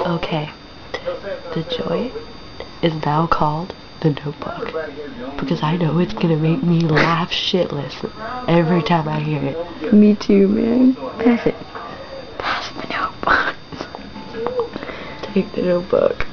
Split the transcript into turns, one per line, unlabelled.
Okay. The joy is now called the notebook. Because I know it's gonna make me laugh shitless every time I hear it.
Me too, man. Pass it. Pass the notebook.
Take the notebook.